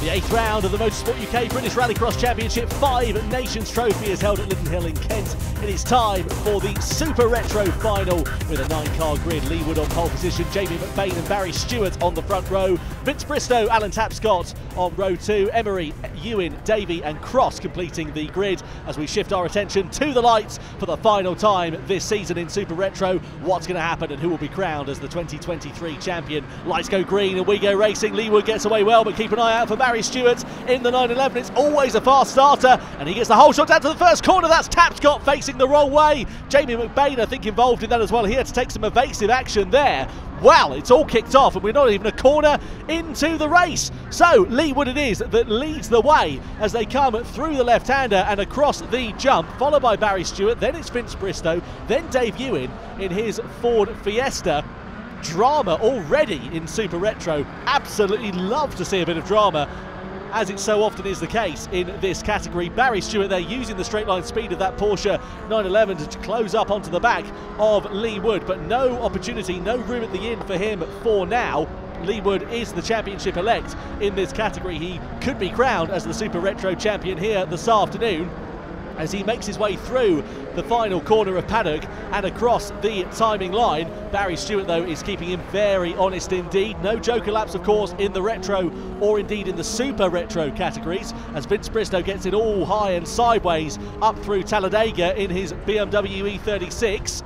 The eighth round of the Motorsport UK British Rallycross Championship Five Nations Trophy is held at Lydden Hill in Kent. It is time for the Super Retro final with a nine-car grid. Lee Wood on pole position, Jamie McBain and Barry Stewart on the front row, Vince Bristow, Alan Tapscott on row two, Emery, Ewan, Davey and Cross completing the grid as we shift our attention to the lights for the final time this season in Super Retro. What's going to happen and who will be crowned as the 2023 champion? Lights go green and we go racing. Lee Wood gets away well, but keep an eye out for Barry Barry Stewart in the 911. It's always a fast starter, and he gets the holeshot down to the first corner. That's Tapscott facing the wrong way. Jamie McBain, I think, involved in that as well here to take some evasive action there. Well, it's all kicked off, and we're not even a corner into the race. So, Lee Wood it is that leads the way as they come through the left hander and across the jump, followed by Barry Stewart. Then it's Vince Bristow, then Dave Ewan in his Ford Fiesta drama already in Super Retro. Absolutely love to see a bit of drama as it so often is the case in this category. Barry Stewart there using the straight line speed of that Porsche 911 to close up onto the back of Lee Wood, but no opportunity, no room at the inn for him for now. Lee Wood is the championship elect in this category. He could be crowned as the Super Retro champion here this afternoon as he makes his way through the final corner of paddock and across the timing line. Barry Stewart, though, is keeping him very honest indeed. No joker laps, of course, in the retro or indeed in the super retro categories, as Vince Bristow gets it all high and sideways up through Talladega in his BMW E36.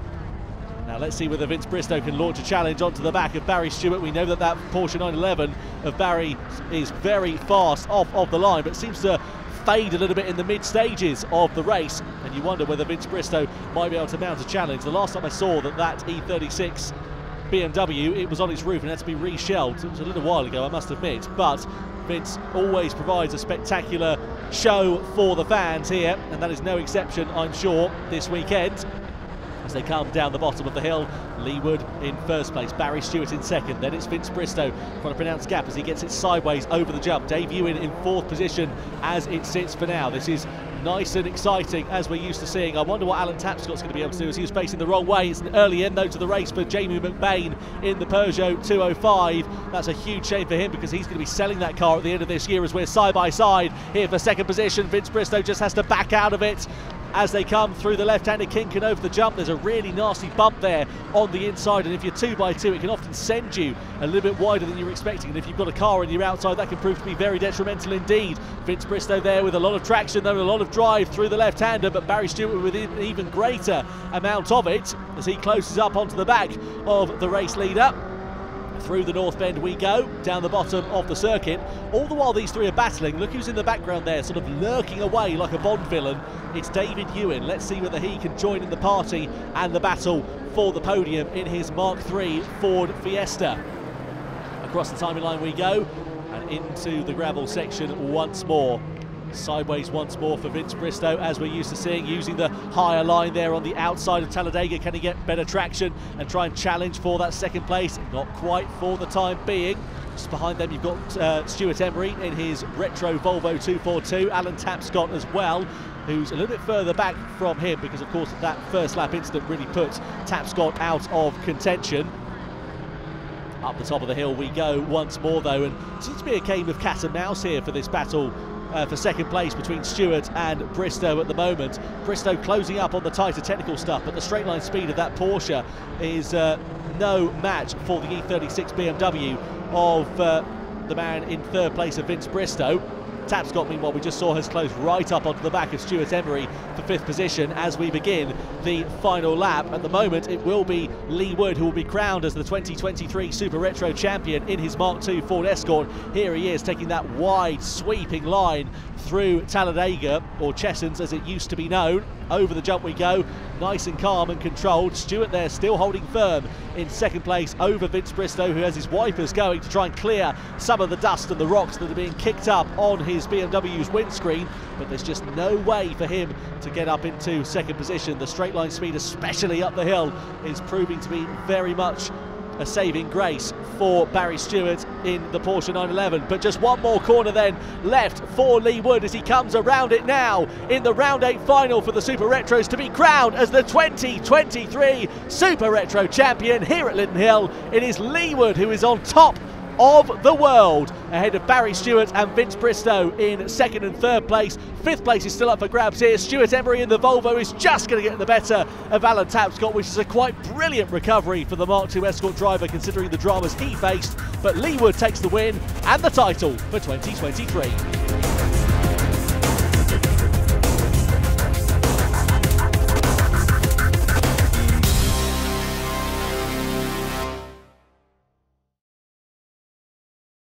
Now let's see whether Vince Bristow can launch a challenge onto the back of Barry Stewart. We know that that Porsche 911 of Barry is very fast off of the line, but seems to fade a little bit in the mid stages of the race, and you wonder whether Vince Bristow might be able to mount a challenge. The last time I saw that that E36 BMW, it was on its roof and had to be reshelled. It was a little while ago, I must admit, but Vince always provides a spectacular show for the fans here, and that is no exception, I'm sure, this weekend they come down the bottom of the hill. Lee Wood in first place, Barry Stewart in second, then it's Vince Bristow quite a pronounced gap as he gets it sideways over the jump. Dave Ewan in fourth position as it sits for now. This is nice and exciting as we're used to seeing. I wonder what Alan Tapscott's going to be able to do as he was facing the wrong way. It's an early end though to the race for Jamie McBain in the Peugeot 205. That's a huge shame for him because he's going to be selling that car at the end of this year as we're side by side here for second position. Vince Bristow just has to back out of it as they come through the left-handed kink and over the jump. There's a really nasty bump there on the inside, and if you're two by two, it can often send you a little bit wider than you're expecting. And if you've got a car and you're outside, that can prove to be very detrimental indeed. Vince Bristow there with a lot of traction, though, a lot of drive through the left-hander, but Barry Stewart with an even greater amount of it as he closes up onto the back of the race leader. Through the North Bend we go, down the bottom of the circuit. All the while these three are battling, look who's in the background there, sort of lurking away like a Bond villain. It's David Ewan. Let's see whether he can join in the party and the battle for the podium in his Mark III Ford Fiesta. Across the timing line we go, and into the gravel section once more. Sideways once more for Vince Bristow, as we're used to seeing, using the higher line there on the outside of Talladega. Can he get better traction and try and challenge for that second place? Not quite for the time being. Just behind them, you've got uh, Stuart Emery in his retro Volvo 242, Alan Tapscott as well, who's a little bit further back from him because, of course, that first lap incident really put Tapscott out of contention. Up the top of the hill we go once more, though, and seems to be a game of cat and mouse here for this battle uh, for second place between Stewart and Bristow at the moment. Bristow closing up on the tighter technical stuff, but the straight line speed of that Porsche is uh, no match for the E36 BMW of uh, the man in third place of Vince Bristow. Tapscott, meanwhile, we just saw has closed right up onto the back of Stuart Emery for fifth position as we begin the final lap. At the moment, it will be Lee Wood who will be crowned as the 2023 Super Retro champion in his Mark II Ford Escort. Here he is taking that wide, sweeping line through Talladega, or Chessons as it used to be known. Over the jump we go, nice and calm and controlled. Stewart there still holding firm in second place over Vince Bristow, who has his wipers going to try and clear some of the dust and the rocks that are being kicked up on his BMW's windscreen. But there's just no way for him to get up into second position. The straight line speed, especially up the hill, is proving to be very much a saving grace for Barry Stewart in the Porsche 911. But just one more corner then left for Lee Wood as he comes around it now in the round eight final for the Super Retros to be crowned as the 2023 Super Retro champion here at Lydden Hill. It is Lee Wood who is on top of the world, ahead of Barry Stewart and Vince Bristow in second and third place. Fifth place is still up for grabs here. Stuart Emery in the Volvo is just going to get the better of Alan Tapscott, which is a quite brilliant recovery for the Mark II Escort driver considering the dramas he faced. But Lee Wood takes the win and the title for 2023.